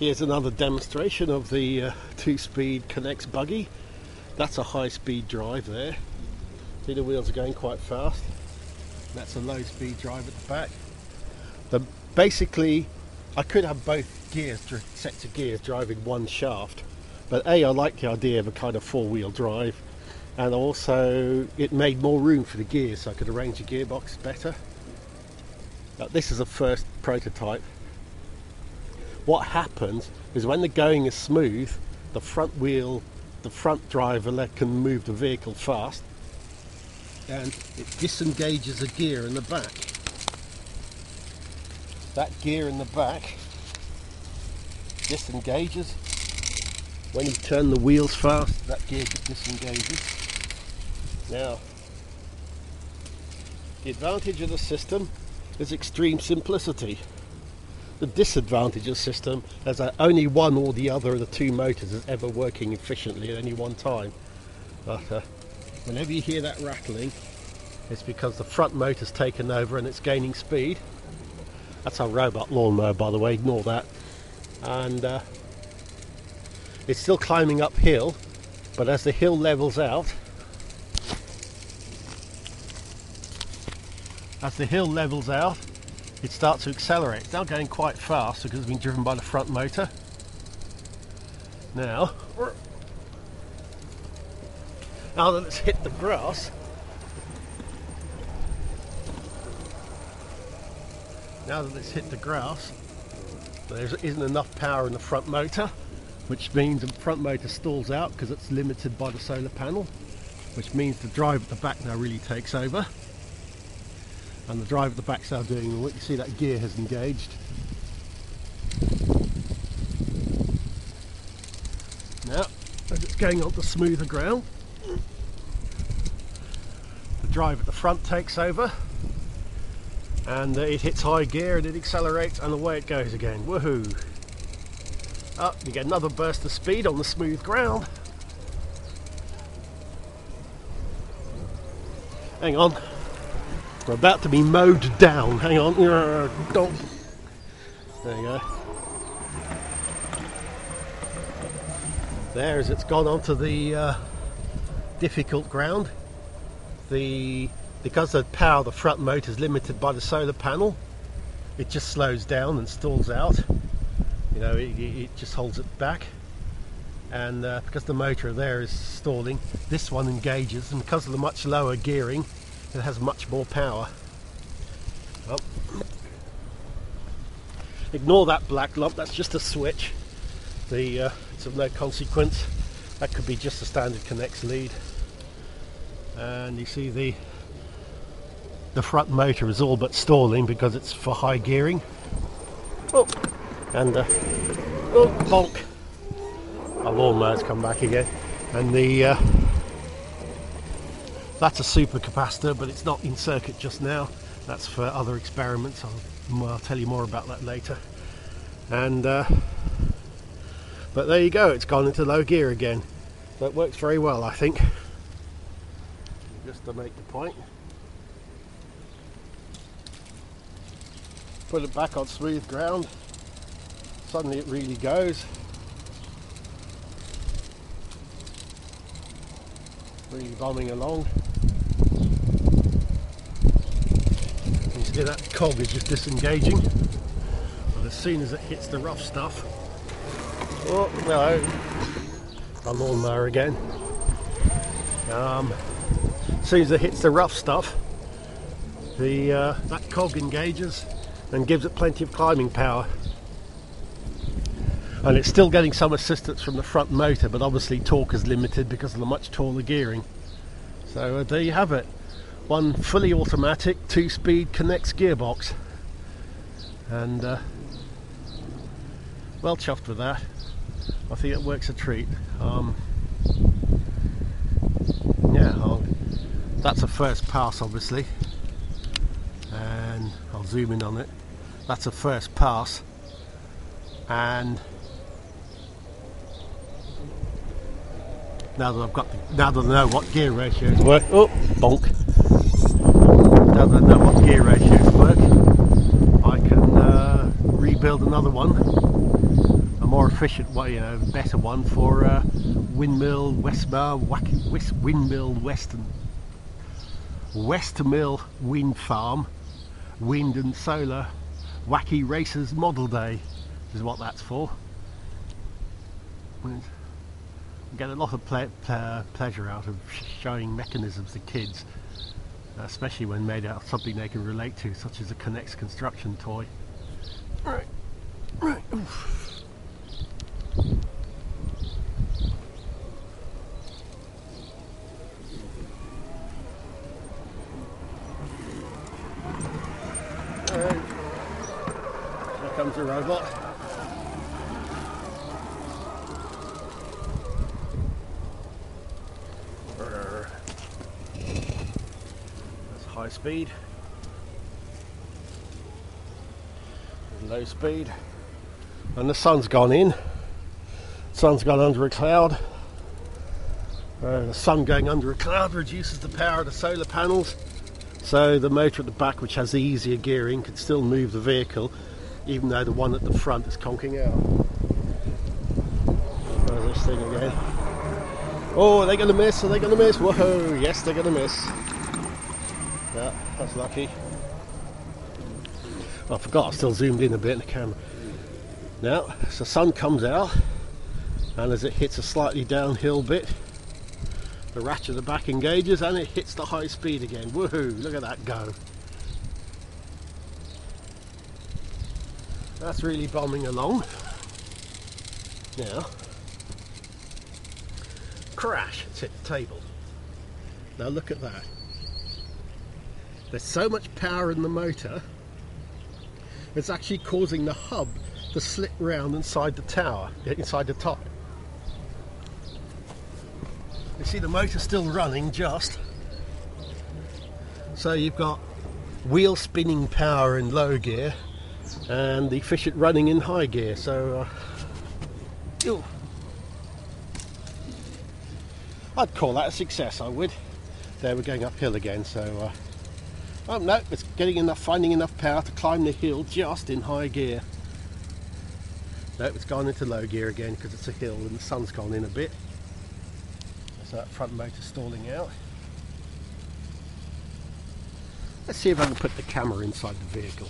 Here's another demonstration of the uh, two-speed Knex buggy. That's a high-speed drive there. See the wheels are going quite fast. That's a low-speed drive at the back. The, basically, I could have both gears, sets of gears driving one shaft, but A, I like the idea of a kind of four-wheel drive, and also it made more room for the gears, so I could arrange the gearbox better. Now, this is a first prototype what happens is when the going is smooth, the front wheel, the front driver can move the vehicle fast and it disengages a gear in the back. That gear in the back disengages. When you turn the wheels fast, that gear disengages. Now, the advantage of the system is extreme simplicity. The disadvantage of the system is that only one or the other of the two motors is ever working efficiently at any one time. But uh, whenever you hear that rattling, it's because the front motor's taken over and it's gaining speed. That's our robot lawnmower, by the way, ignore that. And uh, it's still climbing uphill, but as the hill levels out, as the hill levels out, it starts to accelerate. It's now going quite fast because it's been driven by the front motor. Now, now that it's hit the grass, now that it's hit the grass, there isn't enough power in the front motor, which means the front motor stalls out because it's limited by the solar panel, which means the drive at the back now really takes over and the drive at the back's now doing what you see that gear has engaged. Now as it's going onto smoother ground. The drive at the front takes over. And uh, it hits high gear and it accelerates and away it goes again. Woohoo! Up you get another burst of speed on the smooth ground. Hang on we're about to be mowed down. Hang on. Don't. There you go. There, as it's gone onto the uh, difficult ground, the because the power of the front motor is limited by the solar panel, it just slows down and stalls out. You know, it, it just holds it back. And uh, because the motor there is stalling, this one engages, and because of the much lower gearing, it has much more power. Oh. Ignore that black lump, that's just a switch. The, uh, it's of no consequence. That could be just a standard Knex lead. And you see the the front motor is all but stalling because it's for high gearing. Oh, and uh, oh, bonk. Our lawnmower's come back again. And the uh, that's a super capacitor, but it's not in circuit just now. That's for other experiments. I'll, I'll tell you more about that later. And uh, but there you go. It's gone into low gear again. So it works very well, I think. Just to make the point. Put it back on smooth ground. Suddenly it really goes. Really bombing along. That cog is just disengaging. But as soon as it hits the rough stuff, oh no, a lawnmower again. Um, as soon as it hits the rough stuff, the uh, that cog engages and gives it plenty of climbing power. And it's still getting some assistance from the front motor, but obviously torque is limited because of the much taller gearing. So uh, there you have it one fully automatic two-speed Knex gearbox. And uh, well chuffed with that. I think it works a treat. Um, yeah I'll, that's a first pass obviously. And I'll zoom in on it. That's a first pass. And now that I've got the, now that I know what gear ratios work oh bonk now that I know what gear ratios work, I can uh, rebuild another one, a more efficient way, you know, better one for uh, windmill, Westmar, wacky, West, windmill, Western, Westermill wind farm, wind and solar, wacky racers model day is what that's for. Get a lot of ple ple pleasure out of showing mechanisms to kids, especially when made out of something they can relate to, such as a K'NEX construction toy. Right, right. Oof. Alright. Here comes the robot. Speed. Low speed. And the sun's gone in. Sun's gone under a cloud. Uh, the sun going under a cloud reduces the power of the solar panels. So the motor at the back, which has the easier gearing, can still move the vehicle, even though the one at the front is conking out. This thing again. Oh, are they to miss? Are they to miss? Whoa! Yes, they're to miss. Yeah, that's lucky. I forgot I still zoomed in a bit in the camera. Now, so the sun comes out, and as it hits a slightly downhill bit, the ratchet at the back engages and it hits the high speed again. Woohoo! Look at that go. That's really bombing along. Now, crash, it's hit the table. Now look at that. There's so much power in the motor, it's actually causing the hub to slip round inside the tower, inside the top. You see the motor still running just. So you've got wheel spinning power in low gear and the efficient running in high gear. So uh, I'd call that a success, I would. There we're going uphill again, so uh, oh no, it's getting enough, finding enough power to climb the hill just in high gear. No, it's gone into low gear again because it's a hill and the sun's gone in a bit. So that front motor stalling out. Let's see if I can put the camera inside the vehicle.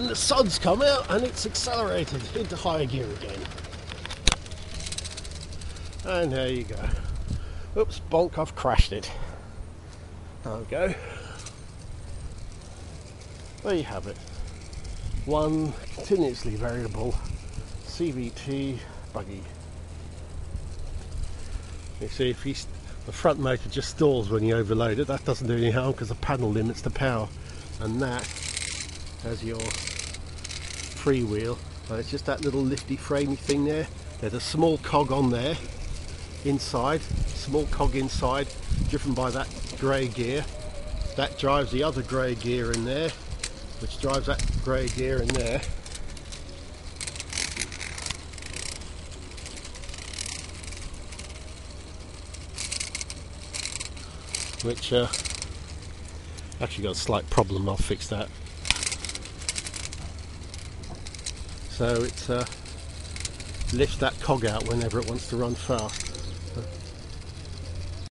And the sun's come out and it's accelerated into higher gear again. And there you go. Oops, bonk, I've crashed it. There we go. There you have it. One continuously variable CVT buggy. You see, if the front motor just stalls when you overload it, that doesn't do any harm because the panel limits the power. And that as your freewheel. Uh, it's just that little lifty framey thing there. There's a small cog on there inside, small cog inside, driven by that grey gear. That drives the other grey gear in there, which drives that grey gear in there. Which uh, actually got a slight problem, I'll fix that. So it uh, lifts that cog out whenever it wants to run fast.